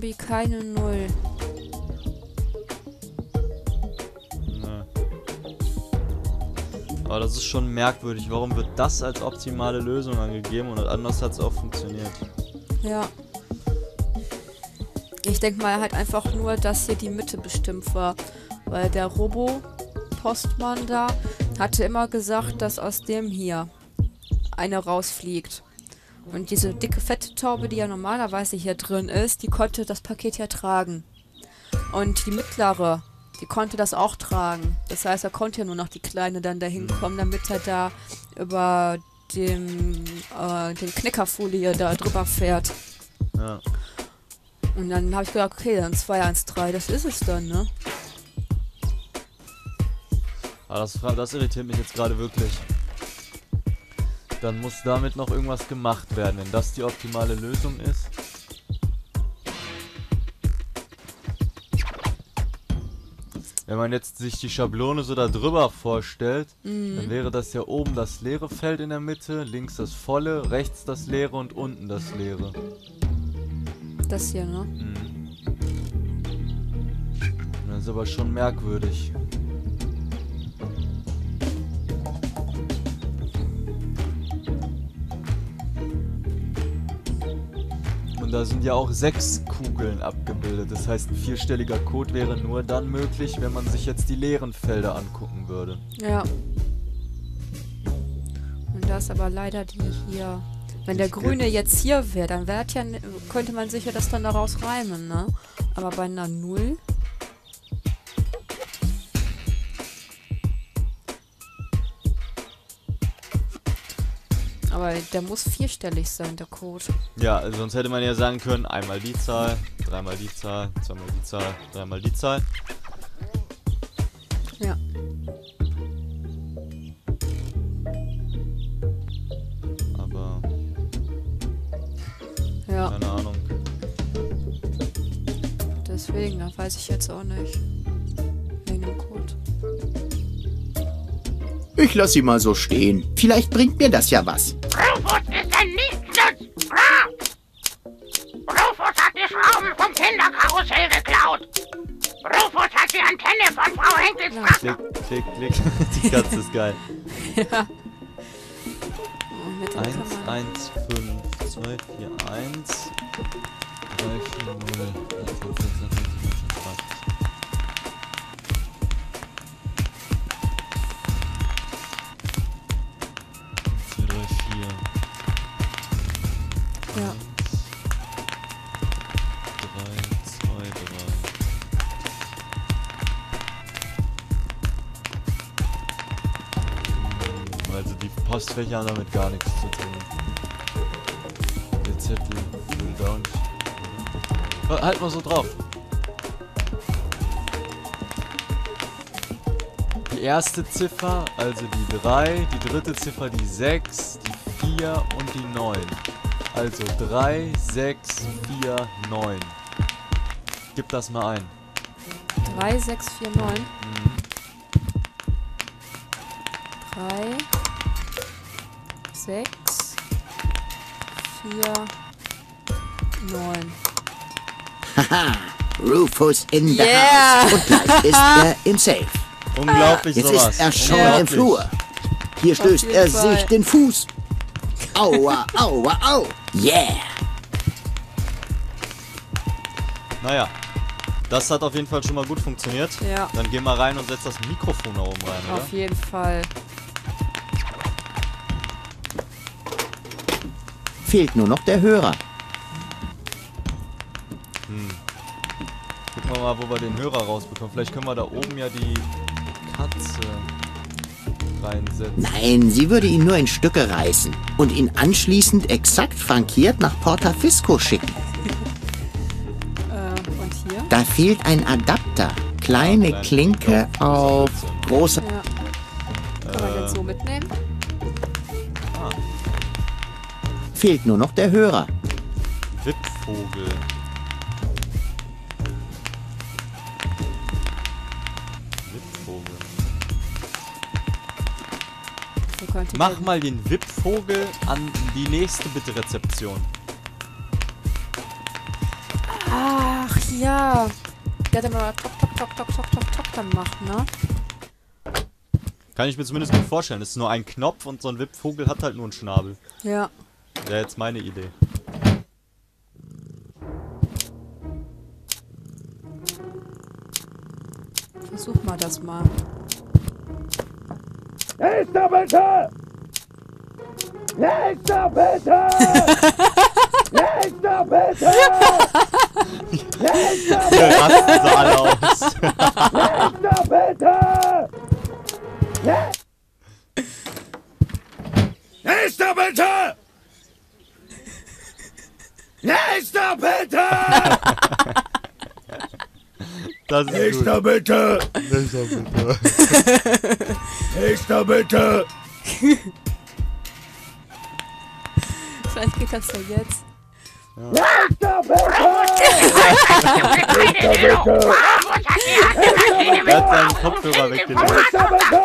irgendwie keine Null. Ne. Aber das ist schon merkwürdig. Warum wird das als optimale Lösung angegeben und anders hat es auch funktioniert? Ja. Ich denke mal halt einfach nur, dass hier die Mitte bestimmt war. Weil der Robo-Postmann da hatte immer gesagt, dass aus dem hier eine rausfliegt. Und diese dicke, fette Taube, die ja normalerweise hier drin ist, die konnte das Paket ja tragen. Und die mittlere, die konnte das auch tragen. Das heißt, er konnte ja nur noch die kleine dann dahin kommen, damit er da über dem, äh, den Knickerfolie da drüber fährt. Ja. Und dann habe ich gedacht, okay, dann 213, das ist es dann, ne? Aber das, fra- das irritiert mich jetzt gerade wirklich. Dann muss damit noch irgendwas gemacht werden, wenn das die optimale Lösung ist. Wenn man jetzt sich die Schablone so da drüber vorstellt, dann wäre das ja oben das leere Feld in der Mitte, links das volle, rechts das leere und unten das leere. Das hier, ne? Mhm. Das ist aber schon merkwürdig. Und da sind ja auch sechs Kugeln abgebildet. Das heißt, ein vierstelliger Code wäre nur dann möglich, wenn man sich jetzt die leeren Felder angucken würde. Ja. Und da ist aber leider die hier. Wenn der Die Grüne jetzt hier wäre, dann wär ja, könnte man sicher das dann daraus reimen, ne? Aber bei einer Null. Aber der muss vierstellig sein, der Code. Ja, also sonst hätte man ja sagen können, einmal die Zahl, dreimal die Zahl, zweimal die Zahl, dreimal die Zahl. Ja. Aber Ja, keine Ahnung. deswegen, da weiß ich jetzt auch nicht. Wegen dem Code. Ich lass sie mal so stehen. Vielleicht bringt mir das ja was. Kinderkarussell geklaut! Rufus hat die Antenne von Frau Henkels. Klick, klick, klick. Die Katze ist geil. Ja. Oh, mit dem 1, kann man- 1, 5, 2, 4, 1, 3, 4, 0, 5, 6, 7, 8, 2, Postfächer haben damit gar nichts zu tun. Der Zettel will da halt mal so drauf. Die erste Ziffer, also die 3, die dritte Ziffer die 6, die 4 und die 9. Also 3, 6, 4, 9. Gib das mal ein. 3, 6, 4, 9. Mhm. 3, 6, 4, 9. Haha, Rufus in the Yeah. house. Und gleich ist er im Safe. Unglaublich Jetzt sowas. ist er schon im. Flur. Hier stößt er Fall. sich den Fuß. Aua, aua, au. Yeah. Naja, das hat auf jeden Fall schon mal gut funktioniert. Ja. Dann geh mal rein und setz das Mikrofon da oben rein, oder? Auf jeden Fall. Fehlt nur noch der Hörer. Gucken wir mal, wo wir den Hörer rausbekommen. Vielleicht können wir da oben ja die Katze reinsetzen. Nein, sie würde ihn nur in Stücke reißen und ihn anschließend exakt frankiert nach Porta Fisco schicken. Äh, und hier? Da fehlt ein Adapter. Kleine Kleine Klinke auf große... Ja. Kann man den so mitnehmen? Fehlt nur noch der Hörer. Wippvogel. Wippvogel. So Mach mal den Wippvogel an die nächste bitte Rezeption. Ah, ja. Der hat immer tok, tok, tok, tok, tok, tok, tok gemacht, ne? Kann ich mir zumindest gut vorstellen. Es ist nur ein Knopf und so ein Wippvogel hat halt nur einen Schnabel. Ja. Wäre jetzt meine Idee. Versuch mal das mal. Nächster bitte! Nächster bitte! Nächster bitte! Nächster Wir rasten so alle aus. Nächster bitte! Nächster bitte. Nächster bitte! Vielleicht geht das ja jetzt. Nächster bitte! Handmaschine mit Er hat seinen Kopfhörer weggelegt. Nächster bitte!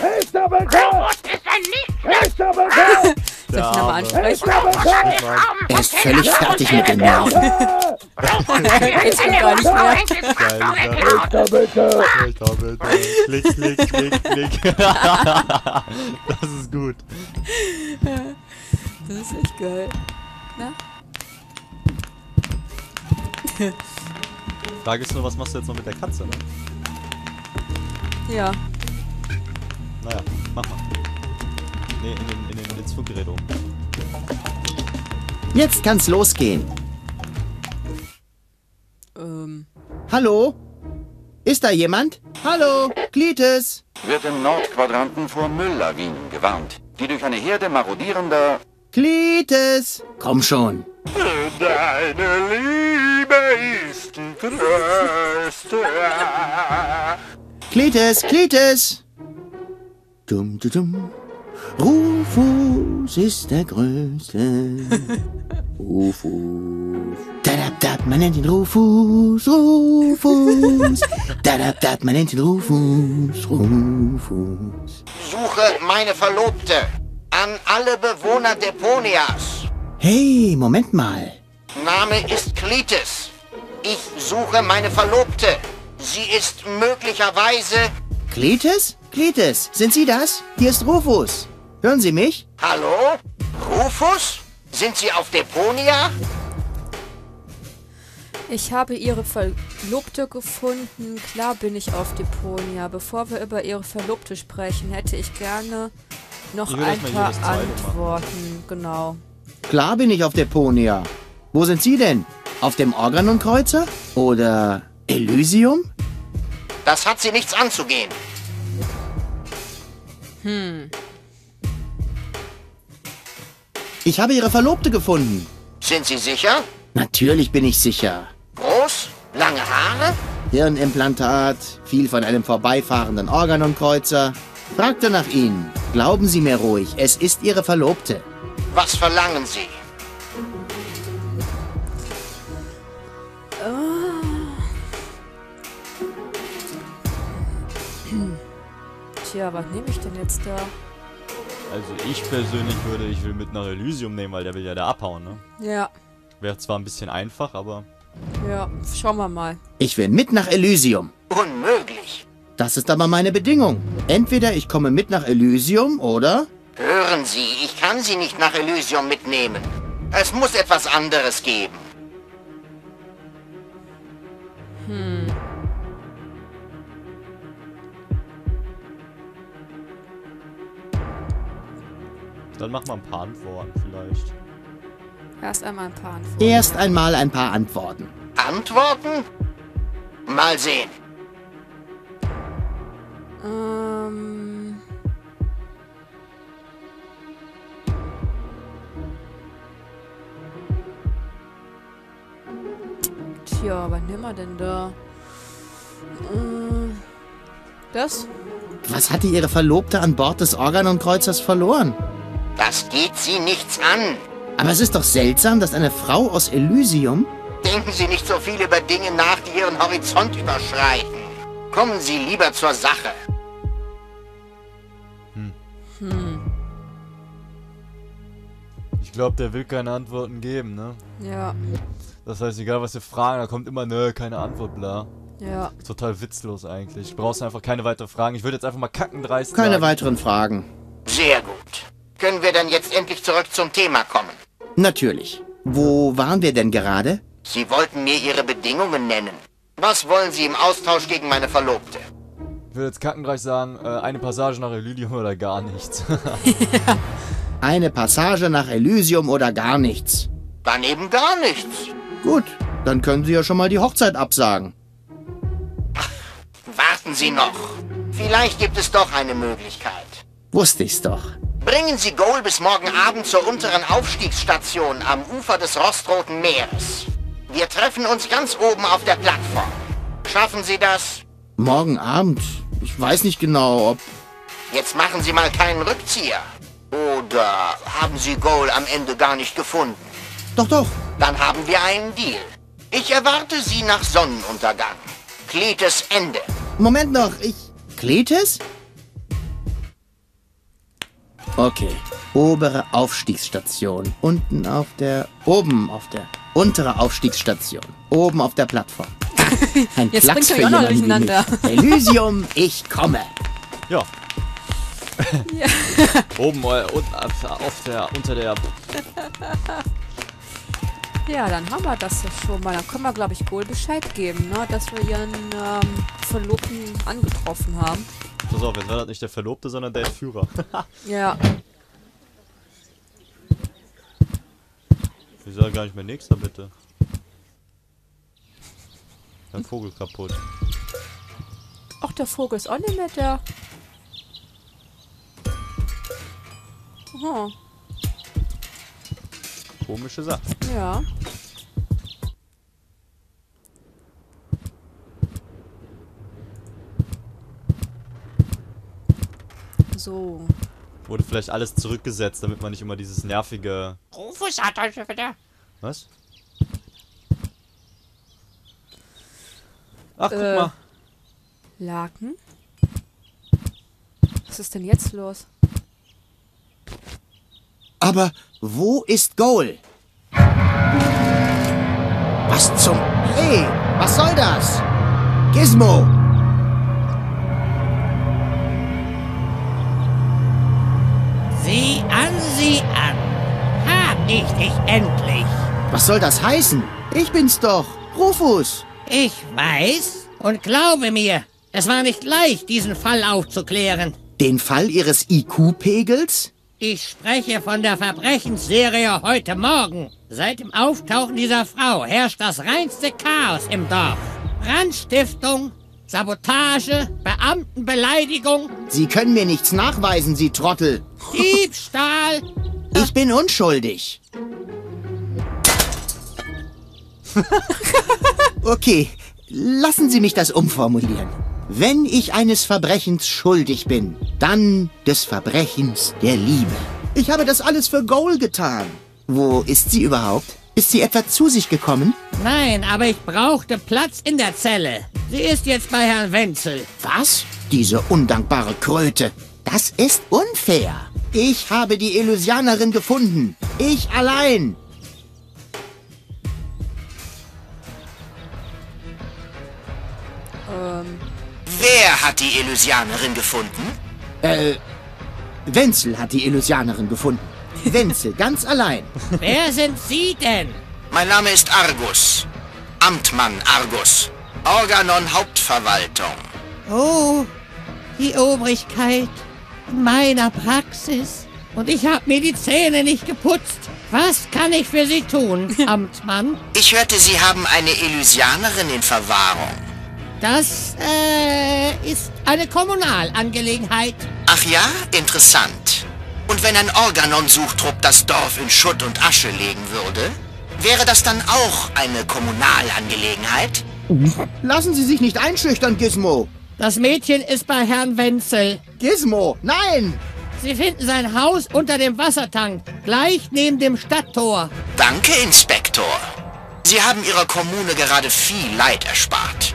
Nächster bitte! Nächster bitte! Soll ich ihn Arme. ansprechen? Er vom ist völlig fertig mit den Nerven. Mir Antenne gar nicht mehr. Nächster bitte! Nächster bitte. Klick, klick, klick, klick. das ist gut. Das ist echt geil. Na? Frage ist nur, was machst du jetzt noch mit der Katze, ne? Ja. Naja, mach mal. Nee, in den, in den, ins Fluggerät oben. Jetzt kann's losgehen. Hallo? Ist da jemand? Hallo? Glites? wird im Nordquadranten vor Mülllawinen gewarnt, die durch eine Herde marodierender... Glites? Komm schon. Deine Liebe ist die größte. Klites, Klites! Dum, dum, dum. Rufus ist der Größte. Rufus. Dadab, dab, man nennt ihn Rufus, Rufus. Dadab, dab, man nennt ihn Rufus, Rufus. Suche meine Verlobte an alle Bewohner Deponias. Hey, Moment mal. Name ist Klitis. Ich suche meine Verlobte. Sie ist möglicherweise... Klites? Klites, sind Sie das? Hier ist Rufus. Hören Sie mich? Hallo? Rufus? Sind Sie auf Deponia? Ich habe ihre Verlobte gefunden. Klar bin ich auf Deponia. Bevor wir über ihre Verlobte sprechen, hätte ich gerne noch Ich ein paar. Antworten. Genau. Klar bin ich auf Deponia. Wo sind Sie denn? Auf dem Organon-Kreuzer? Oder Elysium? Das hat Sie nichts anzugehen. Ich habe Ihre Verlobte gefunden. Sind Sie sicher? Natürlich bin ich sicher. Groß? Lange Haare? Hirnimplantat, fiel von einem vorbeifahrenden Organon-Kreuzer. Fragte nach Ihnen. Glauben Sie mir ruhig, es ist Ihre Verlobte. Was verlangen Sie? Tja, was nehme ich denn jetzt da? Also ich persönlich würde, ich will mit nach Elysium nehmen, weil der will ja da abhauen, ne? Ja, Wäre zwar ein bisschen einfach, aber... ja, schauen wir mal. Ich will mit nach Elysium. Unmöglich. Das ist aber meine Bedingung. Entweder ich komme mit nach Elysium oder... Hören Sie, ich kann Sie nicht nach Elysium mitnehmen. Es muss etwas anderes geben. Dann mach mal ein paar Antworten vielleicht. Erst einmal ein paar Antworten. Erst einmal ein paar Antworten. Antworten? Mal sehen. Ähm. Tja, was nehmen wir denn da? Äh, Das? Was hatte Ihre Verlobte an Bord des Organon-Kreuzers verloren? Das geht Sie nichts an. Aber es ist doch seltsam, dass eine Frau aus Elysium... Denken Sie nicht so viel über Dinge nach, die Ihren Horizont überschreiten. Kommen Sie lieber zur Sache. Ich glaube, der will keine Antworten geben, ne? Ja. Das heißt, egal was wir fragen, da kommt immer, nö, keine Antwort, bla. Ja. Total witzlos eigentlich. Du brauchst einfach keine weiteren Fragen. Ich würde jetzt einfach mal kacken dreist Keine sagen. weiteren Fragen. Sehr gut. Können wir dann jetzt endlich zurück zum Thema kommen? Natürlich. Wo waren wir denn gerade? Sie wollten mir Ihre Bedingungen nennen. Was wollen Sie im Austausch gegen meine Verlobte? Ich würde jetzt kackendreich sagen, äh, eine Passage nach Elysium oder gar nichts. Eine Passage nach Elysium oder gar nichts. Dann eben gar nichts. Gut, dann können Sie ja schon mal die Hochzeit absagen. Warten Sie noch. Vielleicht gibt es doch eine Möglichkeit. Wusste ich's doch. Bringen Sie Goal bis morgen Abend zur unteren Aufstiegsstation am Ufer des Rostroten Meeres. Wir treffen uns ganz oben auf der Plattform. Schaffen Sie das? Morgen Abend. Ich weiß nicht genau, ob... Jetzt machen Sie mal keinen Rückzieher. Oder haben Sie Goal am Ende gar nicht gefunden? Doch, doch. Dann haben wir einen Deal. Ich erwarte Sie nach Sonnenuntergang. Kletes Ende. Moment noch, ich... Kletes? Okay. Obere Aufstiegsstation. Unten auf der... Oben auf der... Untere Aufstiegsstation. Oben auf der Plattform. Ein Jetzt Platz bringt für euch auch noch jemanden durcheinander. Elysium, ich komme. ja. Oben äh, unten auf, auf der, unter der. Ja, dann haben wir das ja schon mal. Dann können wir, glaube ich, Goal Bescheid geben, ne? dass wir ihren ähm, Verlobten angetroffen haben. Pass auf, jetzt war das nicht der Verlobte, sondern der Führer. Ja. Ich sage gar nicht mehr nächster, bitte. Dein Vogel kaputt. Ach, der Vogel ist auch nicht mehr der. Aha, Komische Sache. ja. So. Wurde vielleicht alles zurückgesetzt, damit man nicht immer dieses nervige. Rufus hat euch wieder. Was? Ach, guck Äh. mal. Laken? Was ist denn jetzt los? Aber wo ist Goal? Was zum... Hey, was soll das? Gizmo! Ich dich endlich. Was soll das heißen? Ich bin's doch, Rufus. Ich weiß und glaube mir, es war nicht leicht, diesen Fall aufzuklären. Den Fall Ihres IQ-Pegels? Ich spreche von der Verbrechensserie heute Morgen. Seit dem Auftauchen dieser Frau herrscht das reinste Chaos im Dorf. Brandstiftung, Sabotage, Beamtenbeleidigung, Sie können mir nichts nachweisen, Sie Trottel. Diebstahl. Ich bin unschuldig. Okay, lassen Sie mich das umformulieren. Wenn ich eines Verbrechens schuldig bin, dann des Verbrechens der Liebe. Ich habe das alles für Goal getan. Wo ist sie überhaupt? Ist sie etwa zu sich gekommen? Nein, aber ich brauchte Platz in der Zelle. Sie ist jetzt bei Herrn Wenzel. Was? Diese undankbare Kröte. Das ist unfair. Ich habe die Illusianerin gefunden. Ich allein. Ähm, Wer hat die Illusianerin gefunden? Äh, Wenzel hat die Illusianerin gefunden. Wenzel, ganz allein. Wer sind Sie denn? Mein Name ist Argus. Amtmann Argus. Organon Hauptverwaltung. Oh, die Obrigkeit meiner Praxis. Und ich habe mir die Zähne nicht geputzt. Was kann ich für Sie tun, Amtmann? Ich hörte, Sie haben eine Illusianerin in Verwahrung. Das äh, ist eine Kommunalangelegenheit. Ach ja, interessant. Und wenn ein Organon-Suchtrupp das Dorf in Schutt und Asche legen würde, wäre das dann auch eine Kommunalangelegenheit? Lassen Sie sich nicht einschüchtern, Gizmo. Das Mädchen ist bei Herrn Wenzel. Gizmo, nein! Sie finden sein Haus unter dem Wassertank, gleich neben dem Stadttor. Danke, Inspektor. Sie haben Ihrer Kommune gerade viel Leid erspart.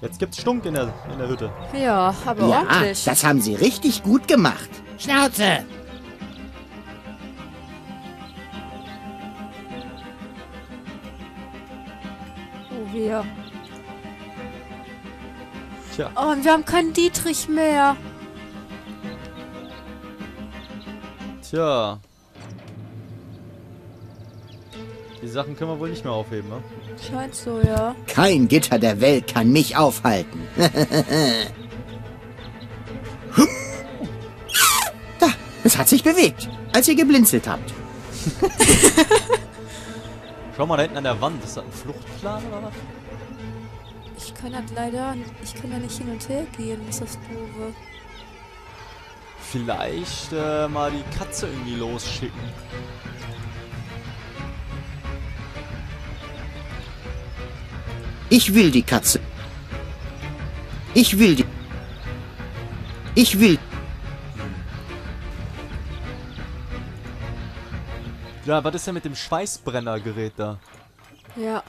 Jetzt gibt's Stunk in der, in der Hütte. ja, aber Ja, ordentlich. das haben Sie richtig gut gemacht. Schnauze! Oh, wir. Tja, Oh, und wir haben keinen Dietrich mehr. tja. Die Sachen können wir wohl nicht mehr aufheben, ne? Scheint so, ja. Kein Gitter der Welt kann mich aufhalten. da, es hat sich bewegt, als ihr geblinzelt habt. Schau mal da hinten an der Wand. Ist das ein Fluchtplan oder was? Ich kann das leider, ich kann da nicht hin und her gehen, das ist das doofe. Vielleicht äh, mal die Katze irgendwie losschicken. Ich will die Katze. Ich will die. Ich will. Ja, was ist denn mit dem Schweißbrennergerät da? Ja.